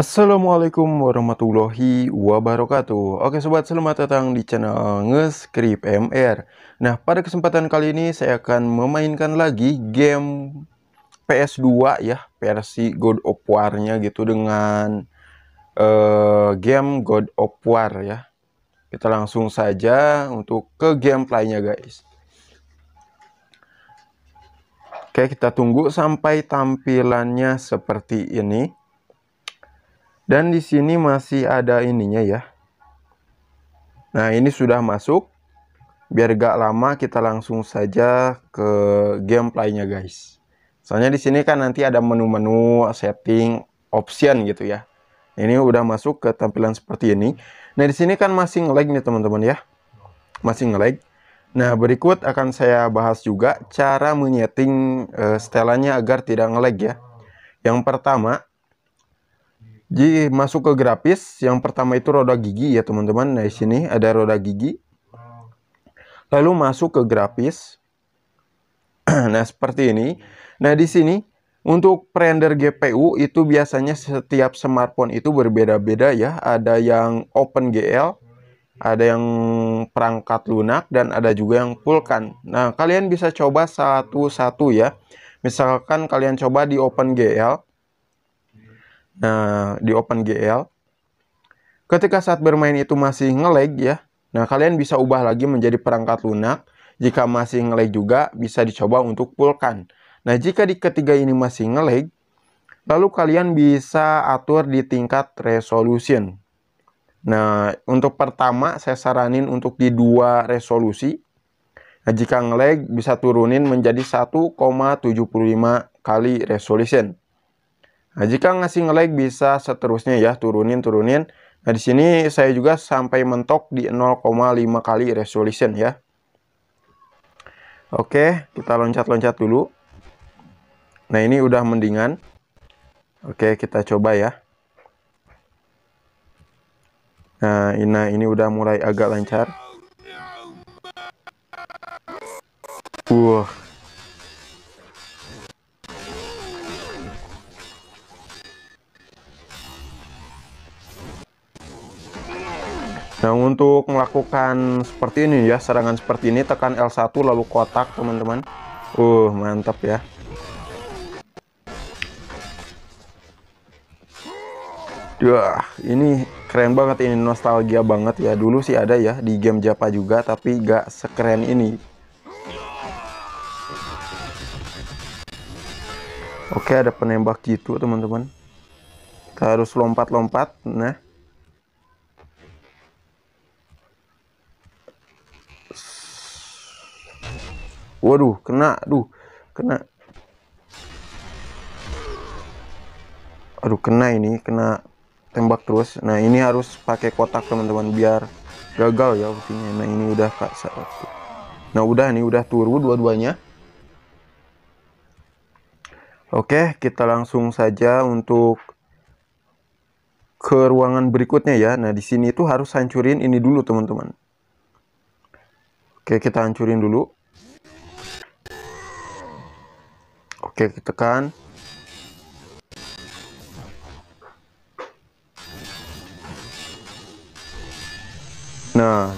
Assalamualaikum warahmatullahi wabarakatuh. Oke sobat selamat datang di channel Ngeskrip MR Nah pada kesempatan kali ini saya akan memainkan lagi game PS2 ya Versi God of War nya gitu dengan uh, game God of War ya. Kita langsung saja untuk ke gameplaynya guys. Oke kita tunggu sampai tampilannya seperti ini dan di sini masih ada ininya ya. Nah, ini sudah masuk. Biar gak lama kita langsung saja ke gameplaynya guys. Soalnya di sini kan nanti ada menu-menu setting option gitu ya. Ini udah masuk ke tampilan seperti ini. Nah, di sini kan masih nge-lag nih teman-teman ya. Masih nge-lag. Nah, berikut akan saya bahas juga cara menyeting uh, setelannya agar tidak nge-lag ya. Yang pertama, jadi masuk ke grafis, yang pertama itu roda gigi ya teman-teman. Nah di sini ada roda gigi. Lalu masuk ke grafis. nah seperti ini. Nah di sini untuk render GPU itu biasanya setiap smartphone itu berbeda-beda ya. Ada yang OpenGL, ada yang perangkat lunak dan ada juga yang Vulkan. Nah kalian bisa coba satu-satu ya. Misalkan kalian coba di OpenGL Nah, di OpenGL. Ketika saat bermain itu masih ngelag ya. Nah, kalian bisa ubah lagi menjadi perangkat lunak. Jika masih ngelag juga, bisa dicoba untuk fullkan. Nah, jika di ketiga ini masih ngelag, lalu kalian bisa atur di tingkat resolution. Nah, untuk pertama saya saranin untuk di dua resolusi. Nah, jika ngelag bisa turunin menjadi 1,75 kali resolution. Nah, jika ngasih nge-like bisa seterusnya ya, turunin turunin. Nah, di sini saya juga sampai mentok di 0,5 kali resolution ya. Oke, kita loncat-loncat dulu. Nah, ini udah mendingan. Oke, kita coba ya. Nah, ini, ini udah mulai agak lancar. Wah, Nah untuk melakukan seperti ini ya serangan seperti ini tekan L1 lalu kotak teman-teman. Uh mantap ya. Wah ini keren banget ini nostalgia banget ya. Dulu sih ada ya di game Japa juga tapi gak sekeren ini. Oke ada penembak gitu teman-teman. Kita harus lompat-lompat nah Waduh, kena, aduh, kena. Aduh, kena ini, kena tembak terus. Nah, ini harus pakai kotak teman-teman biar gagal ya ultinya. Nah, ini udah Kak satu. Nah, udah nih, udah turu dua-duanya. Oke, kita langsung saja untuk ke ruangan berikutnya ya. Nah, di sini itu harus hancurin ini dulu, teman-teman. Oke, kita hancurin dulu. Oke, kita tekan. Nah,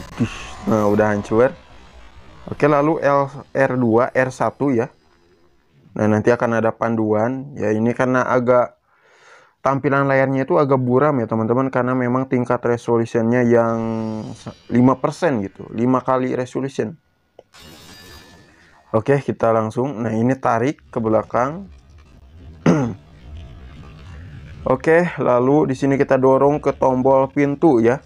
nah udah hancur. Oke, lalu L, R2, R1 ya. Nah, nanti akan ada panduan. Ya, ini karena agak tampilan layarnya itu agak buram ya, teman-teman. Karena memang tingkat resolutionnya yang 5% gitu. 5 kali resolution. Oke, kita langsung. Nah, ini tarik ke belakang. Oke, lalu di sini kita dorong ke tombol pintu ya.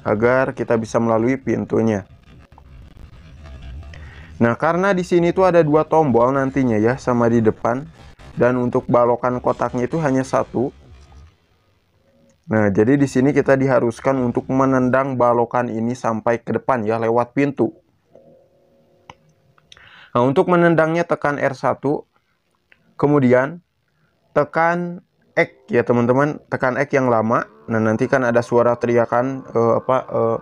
Agar kita bisa melalui pintunya. Nah, karena di sini tuh ada dua tombol nantinya ya, sama di depan. Dan untuk balokan kotaknya itu hanya satu. Nah, jadi di sini kita diharuskan untuk menendang balokan ini sampai ke depan ya, lewat pintu. Nah, untuk menendangnya tekan R1. Kemudian tekan X ya teman-teman, tekan X yang lama. Nah, nanti kan ada suara teriakan uh, apa uh,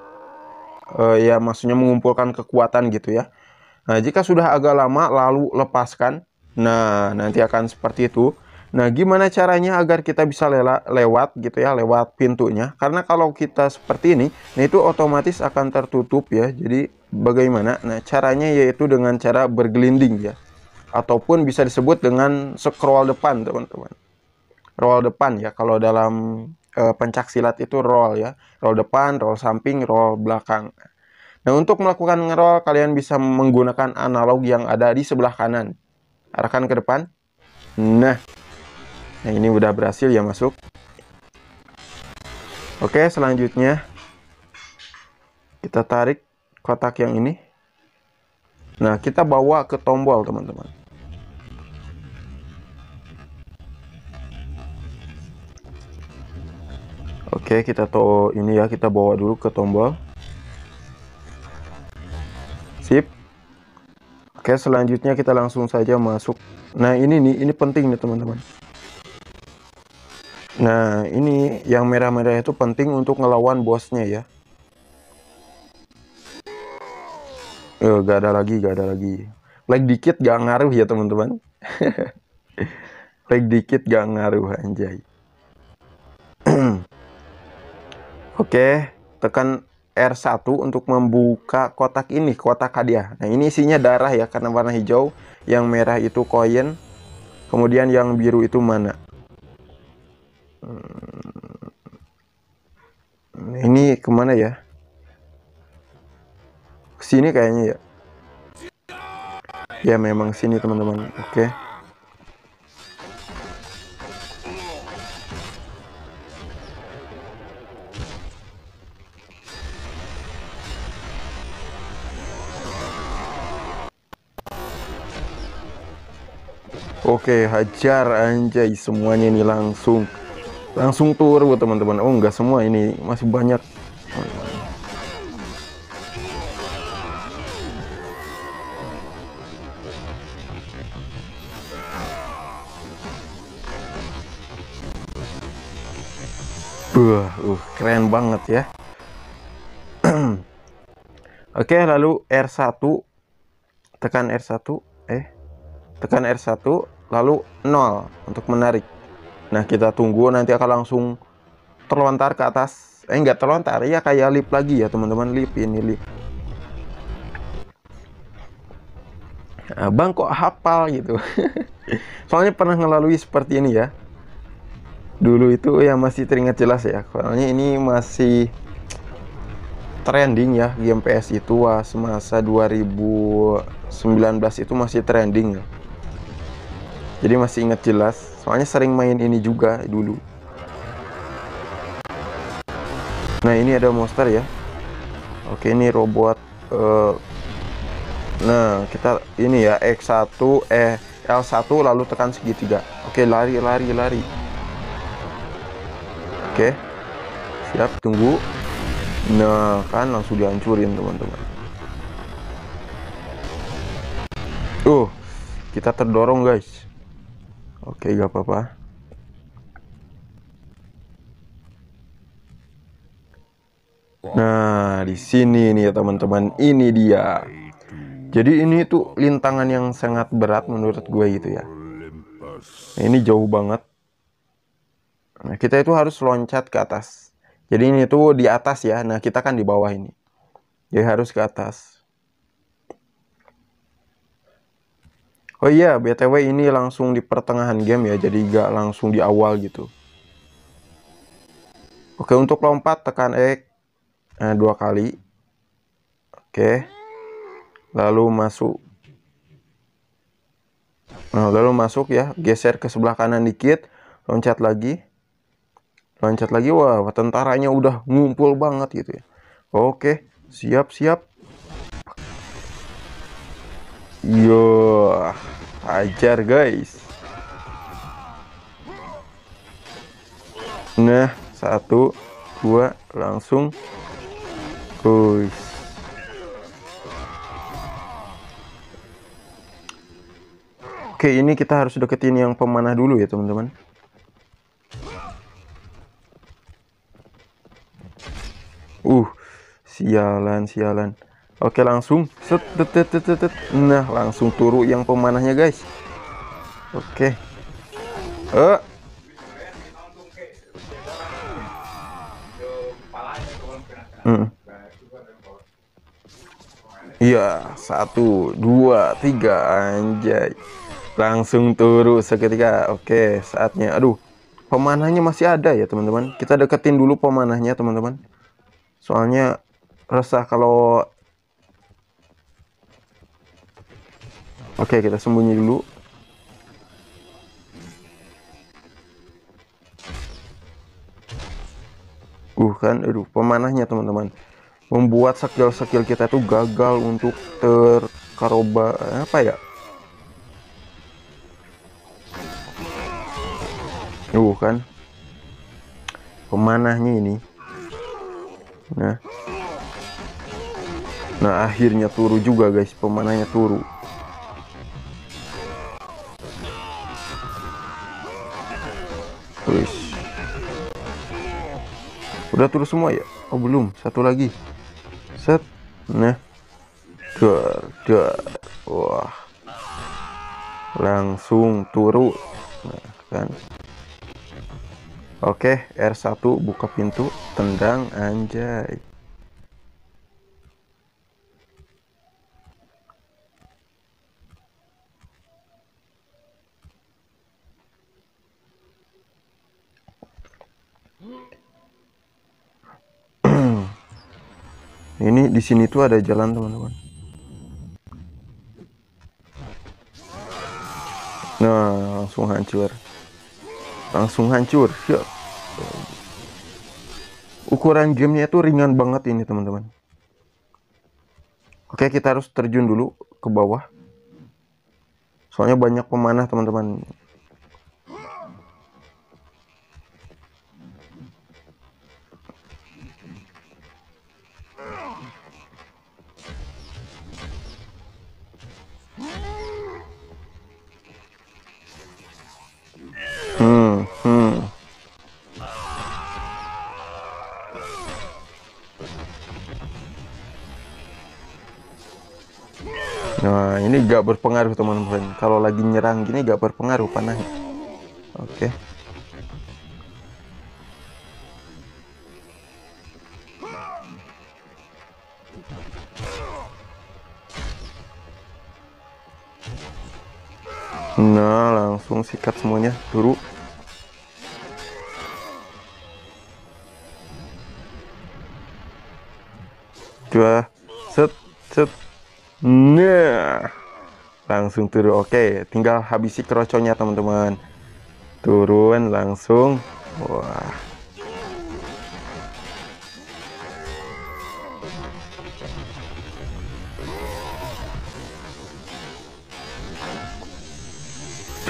uh, ya maksudnya mengumpulkan kekuatan gitu ya. Nah, jika sudah agak lama lalu lepaskan. Nah, nanti akan seperti itu. Nah, gimana caranya agar kita bisa lela, lewat gitu ya, lewat pintunya? Karena kalau kita seperti ini, nah itu otomatis akan tertutup ya. Jadi bagaimana? Nah, caranya yaitu dengan cara bergelinding ya. Ataupun bisa disebut dengan scroll depan, teman-teman. Roll depan ya, kalau dalam e, pencak silat itu roll ya. Roll depan, roll samping, roll belakang. Nah, untuk melakukan ngeroll, kalian bisa menggunakan analog yang ada di sebelah kanan. Arahkan ke depan. Nah, Nah ini udah berhasil ya masuk. Oke selanjutnya kita tarik kotak yang ini. Nah kita bawa ke tombol teman-teman. Oke kita tahu ini ya kita bawa dulu ke tombol. Sip. Oke selanjutnya kita langsung saja masuk. Nah ini nih ini penting nih teman-teman. Nah, ini yang merah-merah itu penting untuk ngelawan bosnya ya. Eh, gak ada lagi, gak ada lagi. Like dikit gak ngaruh ya teman-teman. like dikit gak ngaruh anjay. Oke, tekan R1 untuk membuka kotak ini, kotak hadiah. Nah, ini isinya darah ya karena warna hijau, yang merah itu koin, kemudian yang biru itu mana. Hmm. Ini ke mana ya? Sini kayaknya ya. Ya memang sini teman-teman. Oke. Oke, hajar anjay semuanya ini langsung langsung turbo teman-teman oh enggak semua ini masih banyak Wah, uh, keren banget ya. Oke, lalu R1 tekan R1 eh tekan R1 lalu 0 untuk menarik. Nah, kita tunggu nanti akan langsung terlontar ke atas. Eh, enggak terlontar, ya kayak lip lagi ya, teman-teman. Lip ini lip. Nah, bang kok hafal gitu. Soalnya pernah ngelalui seperti ini ya. Dulu itu ya masih teringat jelas ya. Soalnya ini masih trending ya game PS itu wah semasa 2019 itu masih trending ya. Jadi masih ingat jelas Soalnya sering main ini juga dulu. Nah ini ada monster ya. Oke ini robot. Uh, nah kita ini ya X1 eh L1 lalu tekan segitiga. Oke lari lari lari. Oke siap tunggu. Nah kan langsung dihancurin teman-teman. Uh kita terdorong guys. Oke, gak apa-apa. Nah, di sini nih ya teman-teman, ini dia. Jadi ini tuh lintangan yang sangat berat menurut gue gitu ya. Nah, ini jauh banget. Nah, kita itu harus loncat ke atas. Jadi ini tuh di atas ya. Nah, kita kan di bawah ini. Jadi harus ke atas. Oh iya, BTW ini langsung di pertengahan game ya, jadi gak langsung di awal gitu. Oke, untuk lompat tekan X nah, dua kali. Oke. Lalu masuk. Nah, lalu masuk ya, geser ke sebelah kanan dikit, loncat lagi. Loncat lagi, wah tentaranya udah ngumpul banget gitu ya. Oke, siap-siap. Yo, ajar guys. Nah, satu, dua, langsung. Guys. Oke, ini kita harus deketin yang pemanah dulu ya, teman-teman. Uh, sialan, sialan. Oke langsung. Nah langsung turu yang pemanahnya guys Oke Eh. Hmm. Iya, satu, dua, tiga, anjay. Langsung turun seketika. Oke, saatnya. Aduh, pemanahnya masih ada ya, teman-teman. Kita deketin dulu pemanahnya, teman-teman. Soalnya resah kalau Oke, kita sembunyi dulu. Uh kan, aduh, pemanahnya teman-teman. Membuat skill-skill kita tuh gagal untuk terkaroba apa ya? Uh kan. Pemanahnya ini. Nah. Nah, akhirnya turu juga guys, pemanahnya turu. Udah turun semua ya? Oh belum, satu lagi. Set. Nah. Dar, dar. Wah. Langsung turun. Nah, kan. Oke, R1 buka pintu, tendang anjay. Ini di sini tuh ada jalan teman-teman. Nah, langsung hancur. Langsung hancur. Siap. Ukuran gamenya tuh ringan banget ini teman-teman. Oke, kita harus terjun dulu ke bawah. Soalnya banyak pemanah teman-teman. Gak berpengaruh teman-teman. Kalau lagi nyerang gini gak berpengaruh panahnya. Oke. Nah, langsung sikat semuanya turu. Dua, set, set. Nah, langsung turun. Oke, tinggal habisi keroconya teman-teman. Turun langsung. Wah.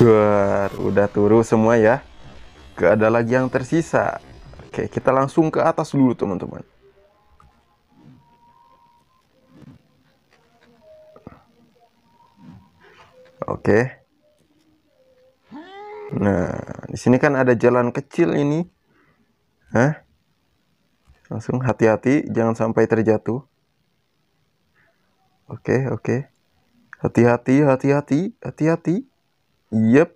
Duar, udah turun semua ya. Gak ada lagi yang tersisa. Oke, kita langsung ke atas dulu teman-teman. Oke. Nah, di sini kan ada jalan kecil ini. Hah? Langsung hati-hati, jangan sampai terjatuh. Oke, oke. Hati-hati, hati-hati, hati-hati. Yep.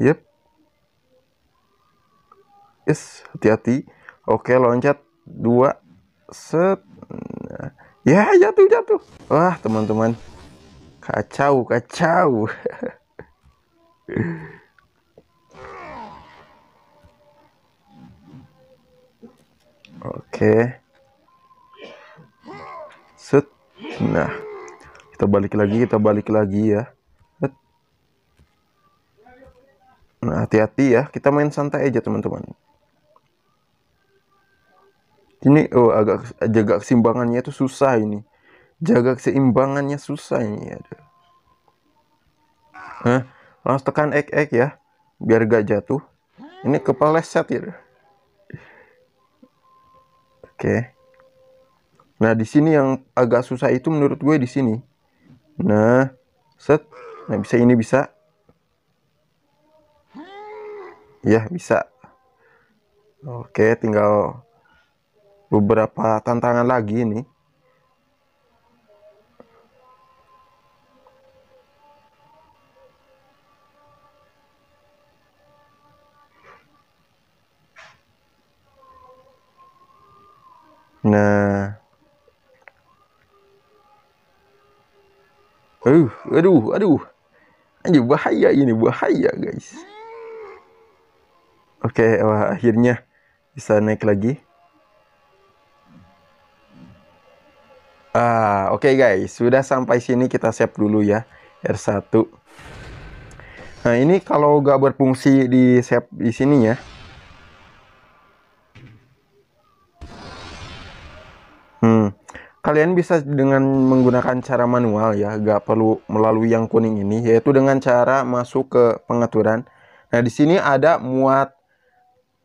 Yep. Yes, hati-hati. Oke, loncat. Dua. Set. Nah. Ya, jatuh, jatuh. Wah, teman-teman. Kacau, kacau. Oke. Set. Nah. Kita balik lagi, kita balik lagi ya. Nah, hati-hati ya. Kita main santai aja, teman-teman. Ini oh agak jaga keseimbangannya itu susah ini. Jaga keseimbangannya susah ini ya. Hah? Langsung tekan X X ya, biar gak jatuh. Ini kepala ya. Oke. Nah, di sini yang agak susah itu menurut gue di sini. Nah, set. Nah, bisa ini bisa. Ya, bisa. Oke, tinggal beberapa tantangan lagi ini. Nah. Uh, aduh, aduh. Anjir bahaya ini, bahaya guys. Oke, okay, akhirnya bisa naik lagi. Ah, oke okay guys, sudah sampai sini kita save dulu ya R1. Nah, ini kalau gak berfungsi di save di sini ya. Hmm, kalian bisa dengan menggunakan cara manual ya, gak perlu melalui yang kuning ini, yaitu dengan cara masuk ke pengaturan. Nah, di sini ada muat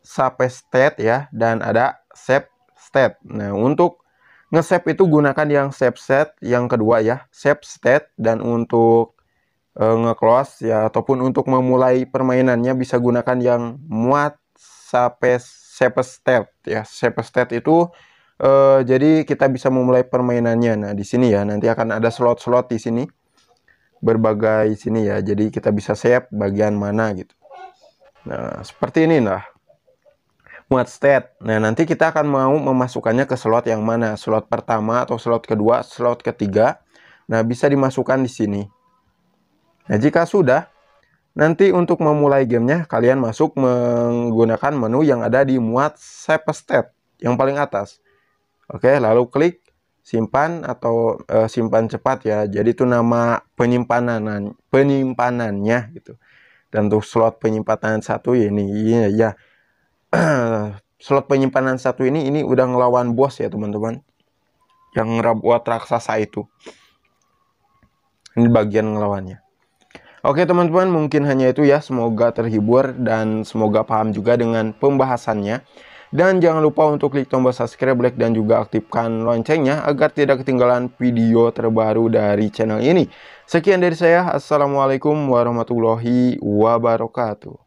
save state ya, dan ada save state. Nah, untuk nge-save itu gunakan yang save set yang kedua ya, save state dan untuk e, nge-close ya ataupun untuk memulai permainannya bisa gunakan yang muat save save state ya. Save state itu uh, jadi kita bisa memulai permainannya. Nah, di sini ya nanti akan ada slot-slot di sini berbagai sini ya. Jadi kita bisa save bagian mana gitu. Nah, seperti ini lah. Muat state. Nah, nanti kita akan mau memasukkannya ke slot yang mana? Slot pertama atau slot kedua, slot ketiga. Nah, bisa dimasukkan di sini. Nah, jika sudah, nanti untuk memulai gamenya, kalian masuk menggunakan menu yang ada di muat save state yang paling atas. Oke, lalu klik simpan atau e, simpan cepat ya. Jadi itu nama penyimpanan penyimpanannya gitu. Dan untuk slot penyimpanan satu ya ini ya, ya. slot penyimpanan satu ini ini udah ngelawan bos ya teman-teman. Yang buat raksasa itu. Ini bagian ngelawannya. Oke teman-teman mungkin hanya itu ya. Semoga terhibur dan semoga paham juga dengan pembahasannya. Dan jangan lupa untuk klik tombol subscribe, like, dan juga aktifkan loncengnya agar tidak ketinggalan video terbaru dari channel ini. Sekian dari saya. Assalamualaikum warahmatullahi wabarakatuh.